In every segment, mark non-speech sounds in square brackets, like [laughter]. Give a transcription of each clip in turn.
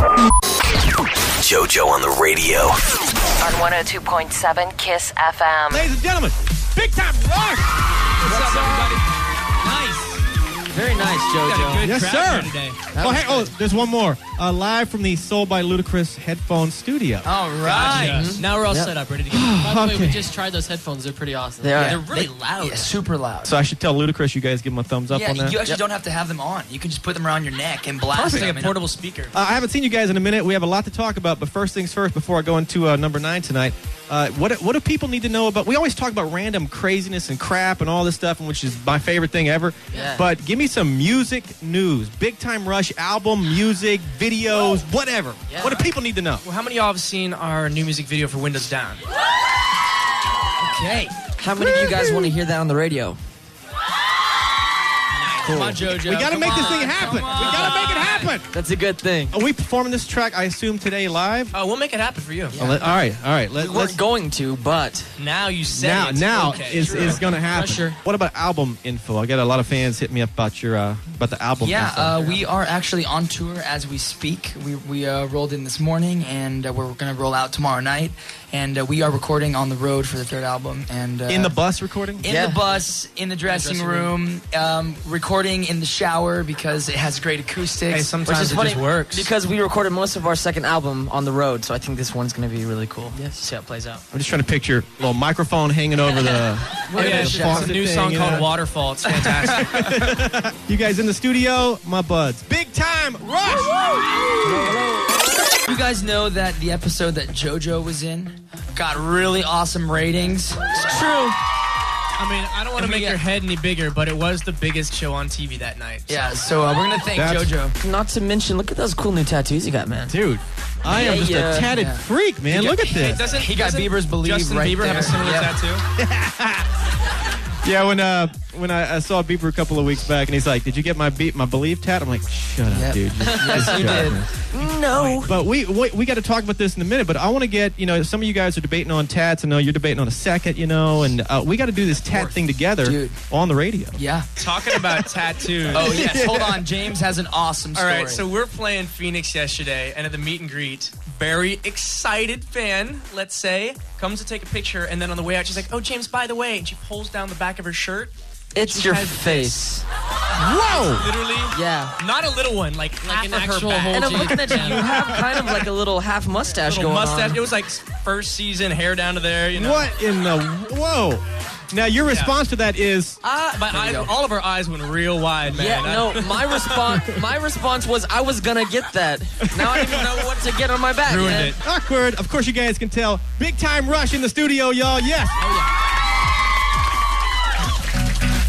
JoJo on the radio. On 102.7 Kiss FM. Ladies and gentlemen, big time rush. What's up, everybody? Nice. Very nice, Got a JoJo. good Yes, sir. today. Oh, hey, oh, there's one more. Uh, live from the Soul by Ludacris headphone studio. All right. Gotcha. Now we're all Yep. set up, ready to go. By the [sighs] way, Okay. we just tried those headphones. They're pretty awesome. They are. They're really They- loud. Yeah, super loud. So I should tell Ludacris you guys give him a thumbs up yeah, on that. you actually don't have to have them on. You can just put them around your neck and blast It's them. like a portable speaker. Uh, I haven't seen you guys in a minute. We have a lot to talk about, but first things first, before I go into uh, number nine tonight, uh, what what do people need to know about? We always talk about random craziness and crap and all this stuff, which is my favorite thing ever. Yeah. But give me some music news, big time rush album, music, videos, whatever. Yeah. What do people need to know? Well, how many of y'all have seen our new music video for Windows Down? Okay. How many of you guys want to hear that on the radio? Come on, JoJo. We got to Come make this thing happen. We got to make it happen. That's a good thing. Are we performing this track? I assume today live. Oh, we'll make it happen for you. Let- all right, all right. Let, We let's weren't going to, but Now you said now it. now okay, is true. is going to happen. Pressure. What about album info? I got a lot of fans hitting me up about your uh, about the album. Yeah, info. uh, we are actually on tour as we speak. We, we uh, rolled in this morning, and uh, we're going to roll out tomorrow night. And uh, we are recording on the road for the third album. And uh, in the bus recording. in Yeah. the bus, in the dressing, dressing room, um, recording in the shower because it has great acoustics. Hey, sometimes which is it funny just works. because we recorded most of our second album on the road, so I think this one's going to be really cool. Yes. See how it plays out. I'm just trying to picture a little microphone hanging over the. [laughs] Oh, yeah, the it's a new thing, song called know? Waterfall. It's fantastic. [laughs] [laughs] You guys in the studio, my buds. Big time rush. You guys know that the episode that JoJo was in got really awesome ratings. It's true. I mean, I don't want to And we make your head any bigger, but it was the biggest show on TV that night. Yeah, so uh, we're gonna thank That's- JoJo. Not to mention, look at those cool new tattoos you got, man. Dude, I am Yeah, just yeah, a tatted yeah. freak, man. Look at Hey, this. doesn't He got doesn't Bieber's Believe Justin right Bieber have a similar Yep. tattoo? [laughs] Yeah, when uh when I, I saw Bieber a couple of weeks back, and he's like, "Did you get my beat my believe tat?" I'm like, "Shut up, Yep. dude." [laughs] Yes, you did. No. But we we, we got to talk about this in a minute. But I want to get you know some of you guys are debating on tats. I know you're debating on a second. You know, and uh, we got to do this tat thing together Dude. on the radio. Yeah. Talking about tattoos. Oh yes. [laughs] Hold on. James has an awesome All story. right, so we're playing Phoenix yesterday, and at the meet and greet, very excited fan, let's say, comes to take a picture, and then on the way out, she's like, "Oh, James, by the way," and she pulls down the back of her shirt. It's She your has face. Whoa! Literally, Yeah. not a little one, like, Like half an of actual back. whole And I'm looking at you. You have kind of like a little half mustache little going mustache. on. It was like first season, hair down to there. You know What in the whoa? Now your response to that is Ah, My eyes, all of our eyes went real wide, man. Yeah, no. My response, [laughs] my response was I was gonna get that. Now I don't even know what to get on my back. ruined man. it. awkward. Of course, you guys can tell. Big time rush in the studio, y'all. Yes. Oh, yeah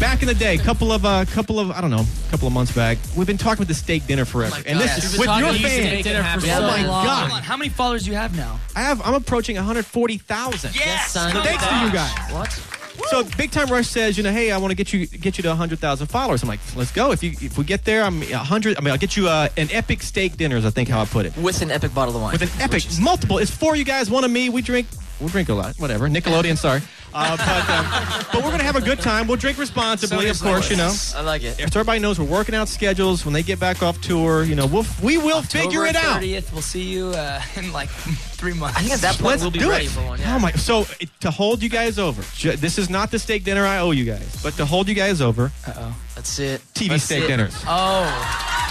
Back in the day, couple of uh, couple of I don't know, couple of months back, we've been talking about the steak dinner forever, and this Yes. is with your talking fans. steak dinner for Yeah, Oh my long. God. Hold on. How many followers do you have now? I have I'm approaching 140,000. Yes. son. Thanks to you guys. What? So Big Time Rush says, you know, hey, I want to get you get you to 100,000 followers. I'm like, let's go. If you if we get there, I'm 100. I mean, I'll get you uh, an epic steak dinner. Is I think how I put it. With an epic bottle of wine. With an epic multiple. It's four you guys, one of me. We drink. We drink a lot. Whatever. Nickelodeon. Sorry. Uh, but um, but we're gonna have a good time. We'll drink responsibly, of course. You know. I like it. So everybody knows we're working out schedules when they get back off tour. You know, we'll we will figure it out. 30th, we'll see you uh, [laughs] in like three months. I think at that point Let's we'll be do ready it. for one. Yeah. Oh my! So it- to hold you guys over, ju- this is not the steak dinner I owe you guys, but to hold you guys over, Uh oh. That's it. TV That's steak it. dinners. Oh,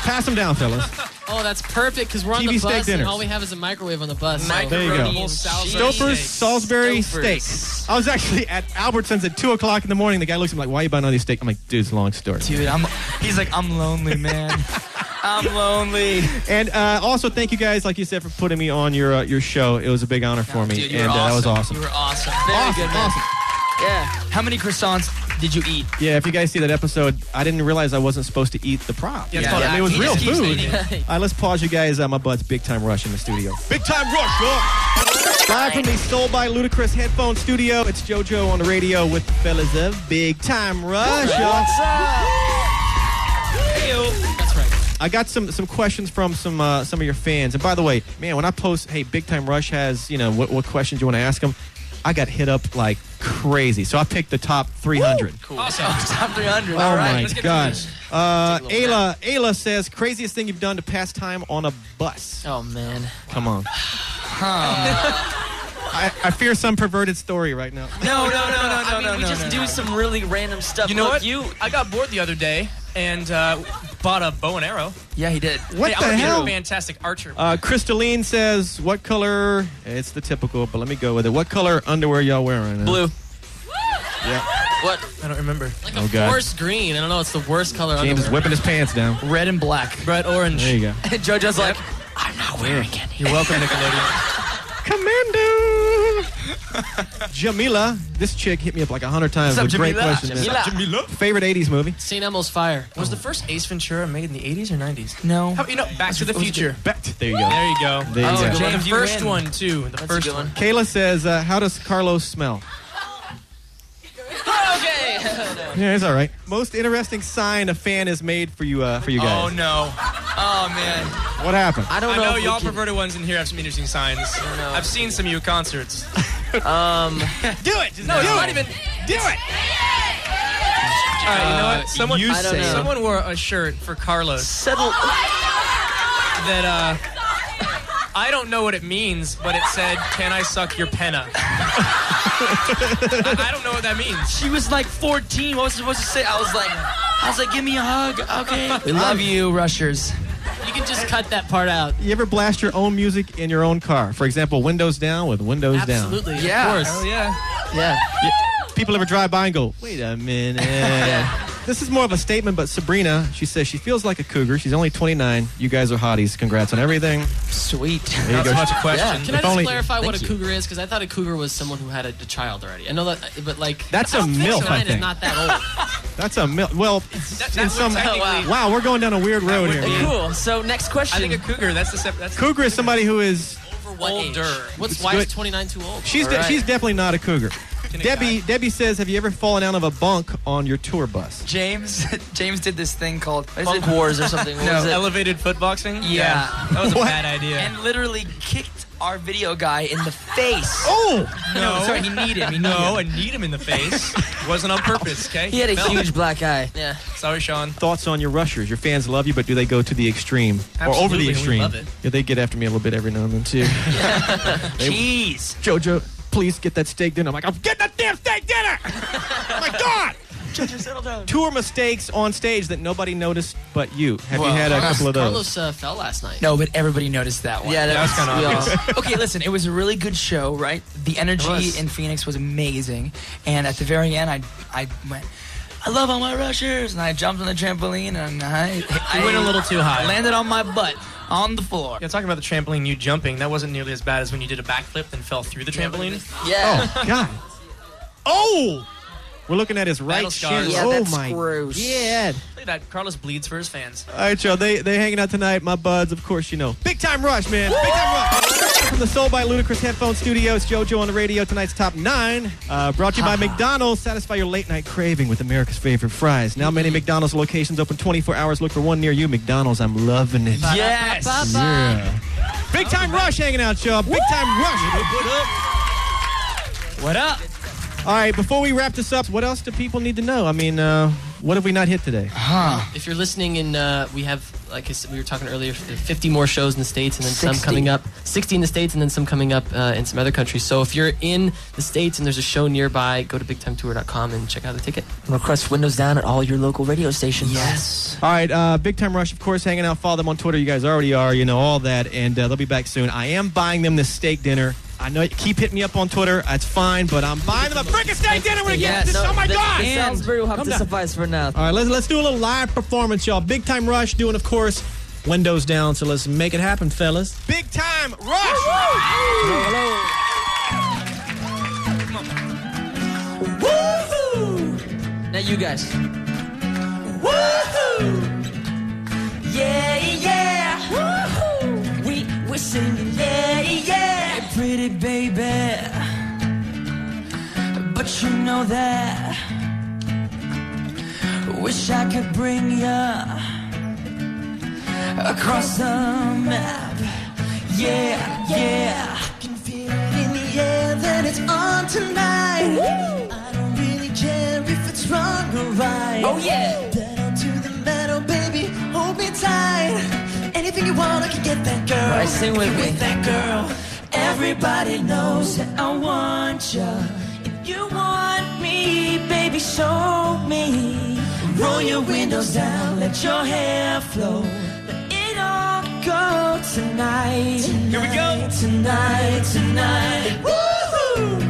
Pass them down, fellas. Oh, that's perfect because we're on TV the steak bus dinners. and all we have is a microwave on the bus. so- There you go. Macaroni. Stouffer's Salisbury Stouffer's. steak. I was actually at Albertsons at two o'clock in the morning. The guy looks at me like, "Why are you buying all these steak?" I'm like, "Dude, it's a long story." dude, I'm. He's like, I'm lonely, man. I'm lonely. [laughs] And uh, also, thank you guys, like you said, for putting me on your uh, your show. It was a big honor for me, Dude, you and were uh, that was awesome. awesome. You were awesome. Very awesome, good, man. awesome. Yeah. How many croissants did you eat? Yeah, if you guys see that episode, I didn't realize I wasn't supposed to eat the prop. Yeah, it's Yeah. I mean, it was He real food. All right, let's pause you guys. Uh, my butt's big time rush in the studio. Big time rush, go! Live from the Soul by Ludacris headphone studio, it's JoJo on the radio with the fellas of Big Time Rush. y'all. That's right. I got some some questions from some uh, some of your fans. And by the way, man, when I post, hey, Big Time Rush has, you know, what, what questions you want to ask them, I got hit up like crazy. So I picked the top 300. Awesome. [laughs] Top 300. Oh All right. my let's get god. Uh, Take a little Ayla, Ayla says craziest thing you've done to pass time on a bus. Oh man. Come on. [sighs] [laughs] I, I fear some perverted story right now. No, no, no, no, [laughs] no, I mean, no, we no, just no, do no. some really random stuff. You know Look, what? You I got bored the other day and uh, bought a bow and arrow. Yeah, he did. What hey, the I would be hell? a fantastic archer. Uh, Crystalline says, "What color?" It's the typical, but let me go with it. What color underwear y'all wearing? right now? blue. Yeah. What? I don't remember. Like Oh, a God. forest green. I don't know. It's the worst color. James is underwear. whipping his pants down. Red and black. Red orange. There you go. [laughs] JoJo's like, I'm not wearing any. You're welcome, Nickelodeon. [laughs] Commando. [laughs] Jamila, this chick hit me up like a hundred times What's with up, great Jamila? questions. Jamila. Favorite '80s movie? St. Elmo's Fire. Was the first Ace Ventura made in the 80s or 90s? No. How, you know, Back to the Future. Bet. There you go. There you go. There you Oh, go. The first one too. The That's first one. one. Kayla says, uh, "How does Carlos smell?" Okay. [laughs] Yeah, it's all right. Most interesting sign a fan has made for you, uh, for you guys. Oh no! Oh man! What happened? I don't I know. know if we y'all can- perverted ones in here have some interesting signs. know. I've seen some of you at concerts. [laughs] Um, [laughs] Do it. Just No, do it's it. not even. Do it. All right, you know what? Someone, you I don't know. someone wore a shirt for Carlos settle. that uh, I don't know what it means, but it said, "Can I suck your Pena?" [laughs] I, I don't know what that means. She was like 14. What was she supposed to say? I was like, I was like, give me a hug. Okay. We love um, you, Rushers. You can just cut that part out. You ever blast your own music in your own car? For example, windows down with windows down. Absolutely. Yeah. Of course. Oh yeah. Yeah. People ever drive by and go, wait a minute. [laughs] This is more of a statement, but Sabrina, she says she feels like a cougar. She's only 29. You guys are hotties. Congrats on everything. Sweet. There you Not go. so much a question. Can If I just only- clarify what a Thank you. cougar is? Because I thought a cougar was someone who had a, a child already. I know that, but like That's I a MILF, I Nine think. is not that old. [laughs] That's a mil- well. That, in that some, oh, would technically. wow, we're going down a weird road here. be- Cool. So next question. I question. think a cougar. That's the step. That's Cougar is somebody who is For what age? What's why good. is 29 too old? she's All de- she's definitely not a cougar. Can a Debbie guy- Debbie says, have you ever fallen out of a bunk on your tour bus? James [laughs] James did this thing called what is Funk it? Wars or [laughs] something. What No. was it? elevated foot boxing. Yeah. that was a What? bad idea. and literally kicked our video guy in the face. [laughs] Oh, no, sorry, he kneed him. He kneed no, him. and need him in the face. Wasn't on purpose. Okay. He had a Fell. huge black eye. Yeah. Sorry, Sean. thoughts on your rushers? Your fans love you, but do they go to the extreme or over Absolutely, the we extreme? love it. Yeah, they get after me a little bit every now and then too. Jeez. Jojo, please get that steak dinner. I'm like, I'm getting that damn steak dinner. oh [laughs] my God. Two Tour mistakes on stage that nobody noticed but you. Have you Well, had a couple of those? Carlos uh, fell last night. No, but everybody noticed that one. Yeah, that That's was kinda we obvious. all- [laughs] okay, listen, it was a really good show, right? The energy was. in Phoenix was amazing. And at the very end, I, I went, I love all my rushers. And I jumped on the trampoline and I, I went a little too high. landed on my butt on the floor. Yeah, talking about the trampoline, you jumping, that wasn't nearly as bad as when you did a backflip and fell through the trampoline. Yeah. Oh [laughs] God. Oh. We're looking at his right Battle shin. Yeah, oh that's my gross. God. Look at that. Carlos bleeds for his fans. All right, Joe. They they hanging out tonight. My buds, of course, you know. Big time rush, man. Big time rush. The Soul by Ludacris Headphone Studios. JoJo on the radio. Tonight's top nine, uh, brought to you by McDonald's. Satisfy your late night craving with America's favorite fries. Now, many McDonald's locations open 24 hours. Look for one near you. McDonald's. I'm loving it. Yes. Yeah. Big time rush hanging out, y'all. Big time rush. What up? All right, before we wrap this up, what else do people need to know? I mean, uh, what have we not hit today? If you're listening in, uh, we have, like I said, we were talking earlier, 50 more shows in the States and then 60. some coming up. 60 in the States and then some coming up uh, in some other countries. So if you're in the States and there's a show nearby, go to bigtimetour.com and check out the ticket. Request windows down at all your local radio stations. Yes. All right, uh, Big Time Rush, of course, hanging out. Follow them on Twitter. You guys already are, you know, all that. And uh, they'll be back soon. I am buying them this steak dinner. I know you keep hitting me up on Twitter. That's fine, but I'm buying them a freaking steak dinner when it Yes. gets this. Oh my the, God! The Salisbury will have Come to down. suffice for now. All right, let's, let's do a little live performance, y'all. Big Time Rush doing, of course, windows down. So let's make it happen, fellas. Big Time Rush! Now you guys. Yeah, yeah. Woohoo! We we're singing, baby, but you know that. Wish I could bring you across the map. Yeah, yeah. I can feel it in the air that it's on tonight. Woo! I don't really care if it's wrong or right. Oh, yeah. Pedal to the metal, baby, hold me tight. Anything you want, I can get that girl. Right, sing with me. That girl. Everybody knows that I want you. If you want me, baby, show me. Roll your windows down, let your hair flow. Let it all go tonight. Here we go. Tonight, tonight. Woohoo!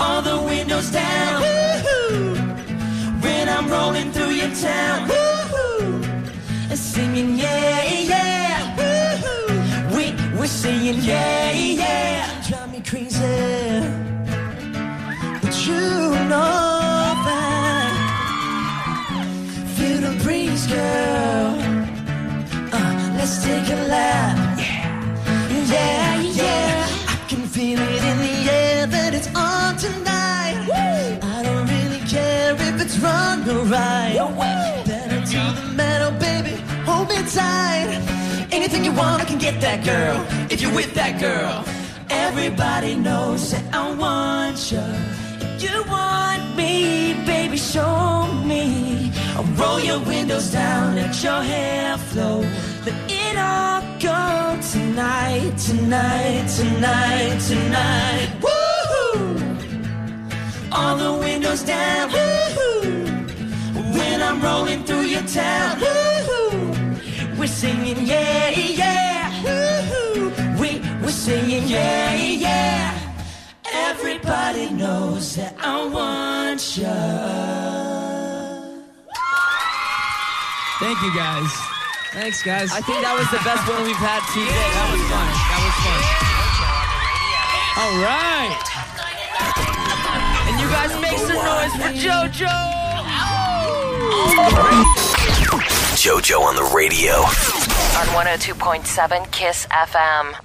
All the windows down. Woohoo! When I'm rolling through your town. Woohoo! And singing, yeah, yeah. We're singing, yeah, yeah. Drive me crazy. But you know that. Feel the breeze, girl. Uh, let's take a lap. Yeah, yeah. yeah. I can feel it in the air that it's on tonight. I don't really care if it's wrong or right. Better to the metal, baby. Hold me tight. Anything you want, I can get that girl. If you're with that girl, everybody knows that I want you. If you want me, baby, show me. I'll roll your windows down, let your hair flow. Let it all go tonight, tonight, tonight, tonight. Woohoo! All the windows down. Woohoo! When I'm rolling through your town. We're singing, yeah, yeah. Woohoo! We, we're singing, yeah, yeah. Everybody knows that I want you. Thank you guys. Thanks, guys. I think that was the best one we've had today. That was fun. That was fun. All right. And you guys make some noise for JoJo. JoJo on the radio. On 102.7 Kiss FM.